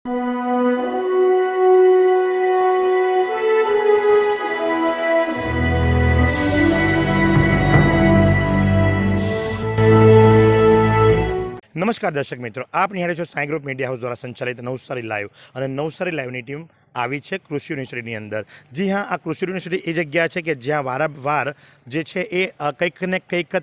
નમસ્કાર દર્શક મિત્રો, આપ નિહાળે છો સાંઈ ગ્રુપ મીડિયા હાઉસ દ્વારા સંચાલિત નવસારી લાઈવ અને નવસારી લાઈવની ટીમ આવી છે કૃષિ યુનિવર્સિટીની અંદર. જી હા, આ કૃષિ યુનિવર્સિટી એ જગ્યા છે કે જ્યાં વારંવાર જે છે એ કંઈક ને કંઈક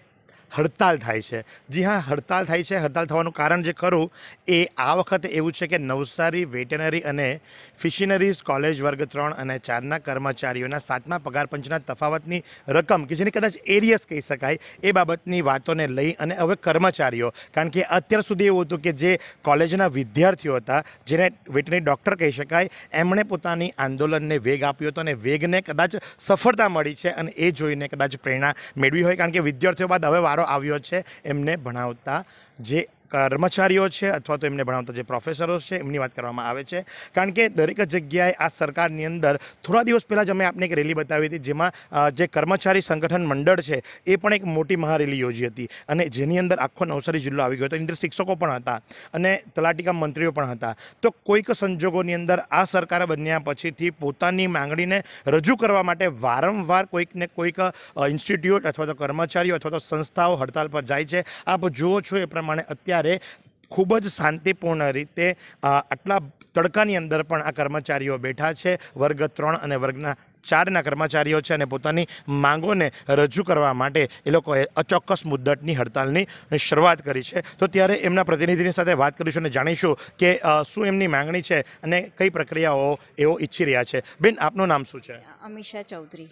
હડતાલ થાય છે. જી હા, હડતાલ થાય છે. હડતાલ થવાનું કારણ જે ખરું, એ આ વખતે એવું છે કે નવસારી વેટનરી અને ફિશનરીઝ કોલેજ વર્ગ ત્રણ અને ચારના કર્મચારીઓના સાતમા પગાર પંચના તફાવતની રકમ કે જેને કદાચ એરિયસ કહી શકાય, એ બાબતની વાતોને લઈ અને હવે કર્મચારીઓ, કારણ કે અત્યાર સુધી એવું હતું કે જે કોલેજના વિદ્યાર્થીઓ હતા, જેને વેટનરી ડૉક્ટર કહી શકાય, એમણે પોતાની આંદોલનને વેગ આપ્યો હતો અને વેગને કદાચ સફળતા મળી છે અને એ જોઈને કદાચ પ્રેરણા મેળવી હોય, કારણ કે વિદ્યાર્થીઓ બાદ હવે વારો આવ્યો છે એમને ભણાવતા જે કર્મચારીઓ છે અથવા તો એમને ભણાવતા જે પ્રોફેસરો છે, એમની વાત કરવામાં આવે છે. કારણ કે દરેક જગ્યાએ આ સરકારની અંદર થોડા દિવસ પહેલાં જ અમે આપને એક રેલી બતાવી હતી જેમાં જે કર્મચારી સંગઠન મંડળ છે, એ પણ એક મોટી મહારેલી યોજી હતી. અને જેની અંદર આખો નવસારી જિલ્લો આવી ગયો હતો. એની અંદર શિક્ષકો પણ હતા અને તલાટીકા મંત્રીઓ પણ હતા. તો કોઈક સંજોગોની અંદર આ સરકાર બન્યા પછીથી પોતાની માંગણીને રજૂ કરવા માટે વારંવાર કોઈકને કોઈક ઇન્સ્ટિટ્યૂટ અથવા તો કર્મચારીઓ અથવા તો સંસ્થાઓ હડતાલ પર જાય છે. આપ જુઓ છો એ પ્રમાણે અત્યારે ખૂબ જ શાંતિપૂર્ણ રીતે આટલા તડકાની અંદર પણ આ કર્મચારીઓ બેઠા છે. વર્ગ ત્રણ અને વર્ગના ચારના કર્મચારીઓ છે અને પોતાની માંગોને રજૂ કરવા માટે એ લોકોએ અચોક્કસ મુદ્દતની હડતાલની શરૂઆત કરી છે. તો ત્યારે એમના પ્રતિનિધિની સાથે વાત કરીશું અને જાણીશું કે શું એમની માંગણી છે અને કઈ પ્રક્રિયાઓ એઓ ઈચ્છી રહ્યા છે. બેન આપનું નામ શું છે? અમિશા ચૌધરી.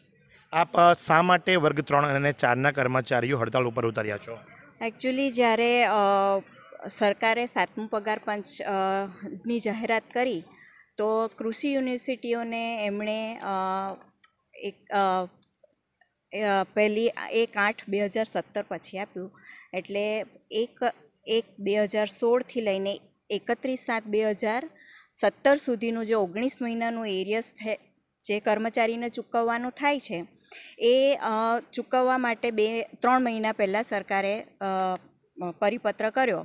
આપ શા માટે વર્ગ ત્રણ અને ચારના કર્મચારીઓ હડતાલ ઉપર ઉતર્યા છો? એકચ્યુઅલી જ્યારે સરકારે સાતમું પગાર પંચની જાહેરાત કરી, તો કૃષિ યુનિવર્સિટીઓને એમણે એક પહેલી એક આઠ બે હજાર સત્તર પછી આપ્યું. એટલે એક એક બે હજાર સોળથી લઈને એકત્રીસ સાત બે હજાર સત્તર સુધીનું જે ઓગણીસ મહિનાનું એરિયસ જે કર્મચારીને ચૂકવવાનું થાય છે, એ ચૂકવવા માટે બે, ત્રણ મહિના પહેલાં સરકારે પરિપત્ર કર્યો.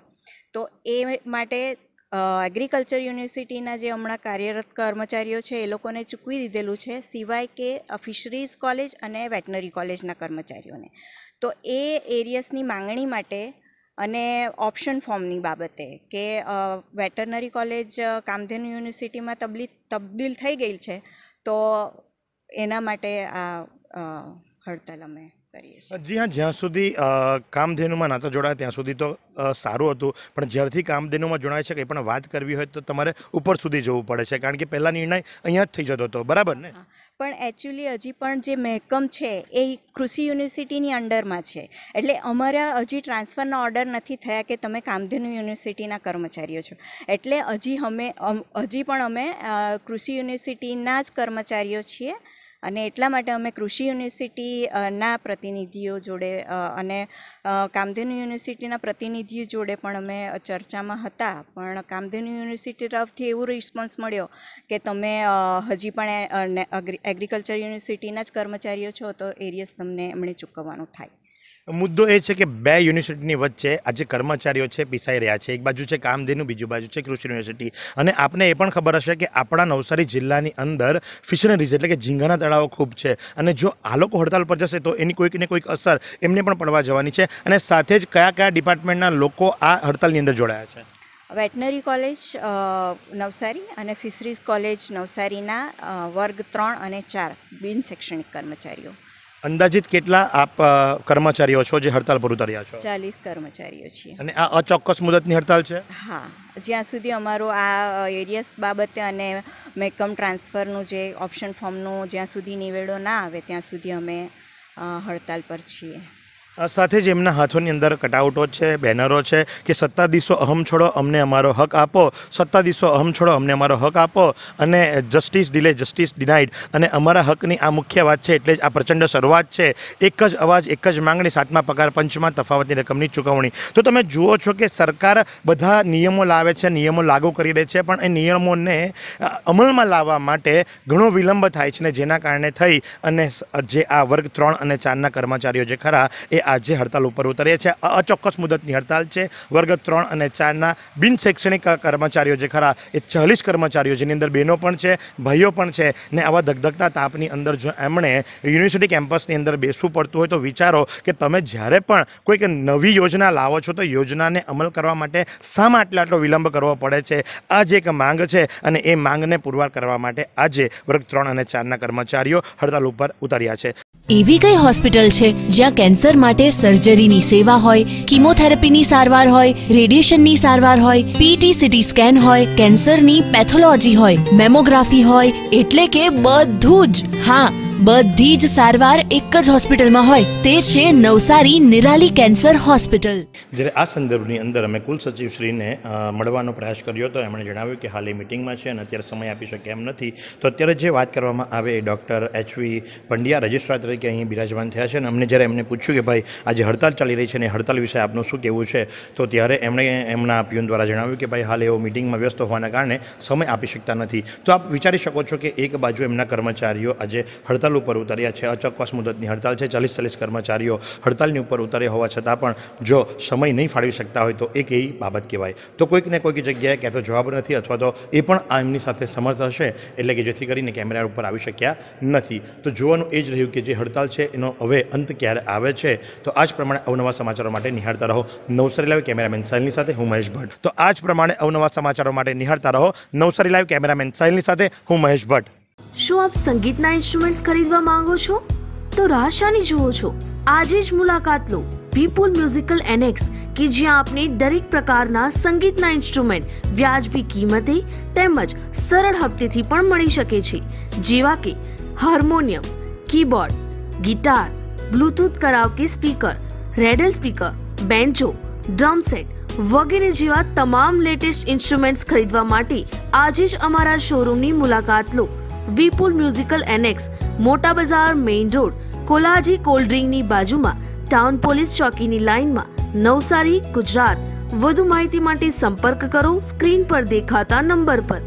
તો એ માટે એગ્રીકલ્ચર યુનિવર્સિટીના જે હમણાં કાર્યરત કર્મચારીઓ છે, એ લોકોને ચૂકવી દીધેલું છે, સિવાય કે ફિશરીઝ કોલેજ અને વેટનરી કોલેજના કર્મચારીઓને. તો એ એરિયસની માંગણી માટે અને ઓપ્શન ફોર્મની બાબતે કે વેટરનરી કોલેજ કામધેનુ યુનિવર્સિટીમાં તબલી તબદીલ થઈ ગઈ છે, તો એના માટે આ હડતાલ અમે કરીએ છીએ. જી હા જ્યાં સુધી કામધેનુમાં નાતા જોડાય ત્યાં સુધી તો સારું હતું. પણ જ્યારથી કામધેનુમાં જોડાય છે કંઈ પણ વાત કરવી હોય તો તમારે ઉપર સુધી જવું પડે છે. કારણ કે પહેલાં નિર્ણય અહીંયા જ થઈ જતો હતો. બરાબર ને? પણ એકચ્યુઅલી હજી પણ જે મહેકમ છે એ કૃષિ યુનિવર્સિટીની અંડરમાં છે. એટલે અમારા હજી ટ્રાન્સફરના ઓર્ડર નથી થયા કે તમે કામધેનુ યુનિવર્સિટીના કર્મચારીઓ છો. એટલે હજી અમે અમ- હજી પણ અમે કૃષિ યુનિવર્સિટીના જ કર્મચારીઓ છીએ. અને એટલા માટે અમે કૃષિ યુનિવર્સિટીના પ્રતિનિધિઓ જોડે અને કામધેનુ યુનિવર્સિટીના પ્રતિનિધિઓ જોડે પણ અમે ચર્ચામાં હતા. પણ કામધેનુ યુનિવર્સિટી તરફથી એવું રિસ્પોન્સ મળ્યો કે તમે હજી પણ એગ્રીકલ્ચર યુનિવર્સિટીના જ કર્મચારીઓ છો, તો એરિયસ તમને એમણે ચૂકવવાનું થાય. મુદ્દો એ છે કે બે યુનિવર્સિટીની વચ્ચે આજે કર્મચારીઓ છે, પીસાઈ રહ્યા છે. એક બાજુ છે કામધેનુ, બીજું બાજુ છે કૃષિ યુનિવર્સિટી. અને આપને એ પણ ખબર હશે કે આપણા નવસારી જિલ્લાની અંદર ફિશનરીઝ એટલે કે ઝીંગાના તળાવો ખૂબ છે. અને જો આ લોકો હડતાલ પર જશે તો એની કોઈક ને કોઈક અસર એમને પણ પડવા જવાની છે. અને સાથે જ કયા કયા ડિપાર્ટમેન્ટના લોકો આ હડતાલની અંદર જોડાયા છે? વેટનરી કોલેજ નવસારી અને ફિશરીઝ કોલેજ નવસારીના વર્ગ ત્રણ અને ચાર બિન શૈક્ષણિક કર્મચારીઓ. અંદાજિત કેટલા આપ કર્મચારીઓ છો જે હડતાલ પર ઉતર્યા છો? ચાલીસ કર્મચારીઓ છીએ. અને આ અચોક્કસ મુદતની હડતાલ છે? હા. જ્યાં સુધી અમારો આ એરિયસ બાબતે અને મેકમ ટ્રાન્સફરનું જે ઓપ્શન ફોર્મનું જ્યાં સુધી નિવેડો ના આવે ત્યાં સુધી અમે હડતાલ પર છીએ. સાથે જ એમના હાથોની અંદર કટઆઉટો છે, બેનરો છે કે સત્તાધીશો અહમ છોડો અમને અમારો હક આપો સત્તાધીશો અહમ છોડો અમને અમારો હક આપો અને જસ્ટિસ ડિલે, જસ્ટિસ ડિનાઇડ અને અમારા હકની આ મુખ્ય વાત છે એટલે જ આ પ્રચંડ શરૂઆત છે. એક જ અવાજ, એક જ માંગણી, સાતમા પગાર, પંચમાં તફાવતની રકમની ચૂકવણી. તો તમે જુઓ છો કે સરકાર બધા નિયમો લાવે છે, નિયમો લાગુ કરી દે છે, પણ એ નિયમોને અમલમાં લાવવા માટે ઘણો વિલંબ થાય છે ને જેના કારણે થઈ અને જે આ વર્ગ ત્રણ અને ચારના કર્મચારીઓ જે ખરા, એ આજે હડતાલ ઉપર ઉતર્યા છે અચોક્કસ મુદતની હડતાલ છે. વર્ગ ત્રણ અને ચારના બિન શૈક્ષણિક કર્મચારીઓ જે ખરા, એ ચાલીસ કર્મચારીઓ જેની અંદર બહેનો પણ છે, ભાઈઓ પણ છે, ને આવા ધગધગતા તાપની અંદર જો એમણે યુનિવર્સિટી કેમ્પસની અંદર બેસવું પડતું હોય તો વિચારો કે તમે જ્યારે પણ કોઈક નવી યોજના લાવો છો તો યોજનાને અમલ કરવા માટે શા માટે આટલો વિલંબ કરવો પડે છે. આ જે એક માંગ છે અને એ માંગને પુરવાર કરવા માટે આજે વર્ગ ત્રણ અને ચારના કર્મચારીઓ હડતાલ ઉપર ઉતર્યા છે. એવી કઈ હોસ્પિટલ છે જ્યાં કેન્સર માટે સર્જરીની સેવા હોય, કિમોથેરાપીની સારવાર હોય, રેડિયેશનની સારવાર હોય પીટી સીટી સ્કેન હોય, કેન્સરની પેથોલોજી હોય, મેમોગ્રાફી હોય, એટલે કે બધું જ. હા બધી જ સારવાર એક જ હોસ્પિટલમાં હોય તે છે નવસારી નિરાલી કેન્સર હોસ્પિટલ. જ્યારે આ સંદર્ભની અંદર અમે કુલ સચિવશ્રીને મળવાનો પ્રયાસ કર્યો હતો. એમણે જણાવ્યું કે હાલ એ મિટિંગમાં છે અને અત્યારે સમય આપી શકે એમ નથી. તો અત્યારે જે વાત કરવામાં આવે એ doctor H V Pandya registrar તરીકે અહીં બિરાજમાન થયા છે અને અમને જ્યારે એમને પૂછ્યું કે ભાઈ આજે હડતાલ ચાલી રહી છે અને હડતાલ વિશે આપનું શું કહેવું છે, તો ત્યારે એમણે એમના પ્યુન દ્વારા જણાવ્યું કે ભાઈ હાલ એઓ મિટિંગમાં વ્યસ્ત હોવાના કારણે સમય આપી શકતા નથી. તો આપ વિચારી શકો છો કે એક બાજુ એમના કર્મચારીઓ આજે હડતાલ ઉપર ઉતર્યા છે. અચોક્કસ મુદતની હડતાલ છે. ચાલીસ ચાલીસ કર્મચારીઓ હડતાલની ઉપર ઉતર્યા હોવા છતાં પણ જો સમય નહીં ફાળવી શકતા હોય તો એ કેવી બાબત કહેવાય. તો કોઈકને કોઈક જગ્યાએ ક્યાં તો જવાબ નથી અથવા તો એ પણ એમની સાથે સમર્થ હશે એટલે કે જેથી કરીને કેમેરા ઉપર આવી શક્યા નથી. તો જોવાનું એ જ રહ્યું કે જે હડતાલ છે એનો હવે અંત ક્યારે આવે છે? તો આ જ પ્રમાણે અવનવા સમાચારો માટે નિહાળતા રહો. નવસારી લાઈવ કેમેરામેન સાહેલની સાથે હું મહેશ ભટ્ટ. તો આ જ પ્રમાણે અવનવા સમાચારો માટે નિહાળતા રહો. નવસારી લાઈવ કેમેરામેન સાહેલની સાથે હું મહેશ ભટ્ટ. શું આપ સંગીતના ઇન્સ્ટ્રુમેન્ટ્સ ખરીદવા માંગો છો? તો રાશાની જુઓ છો. આજે જ મુલાકાત લો. વિપુલ મ્યુઝિકલ એનેક્સ કે જ્યાં આપને દરેક પ્રકારના સંગીતના ઇન્સ્ટ્રુમેન્ટ વ્યાજબી કિંમતે તેમજ સરળ હપ્તેથી પણ મળી શકે છે. જેવા કે harmonium, keyboard, guitar, Bluetooth karaoke speaker, રેડલ speaker banjo drum set વગેરે જેવા તમામ લેટેસ્ટ ઇન્સ્ટ્રુમેન્ટ્સ ખરીદવા માટે આજે જ અમારા શોરૂમની મુલાકાત લો. વિપુલ મ્યુઝિકલ એનેક્સ, મોટા બજાર મેઇન રોડ, કોલાજી કોલ્ડ ડ્રિંકની બાજુમાં, ટાઉન પોલીસ ચોકીની લાઇનમાં, નવસારી, ગુજરાત. વધુ માહિતી માટે સંપર્ક કરો સ્ક્રીન પર દેખાતા નંબર પર.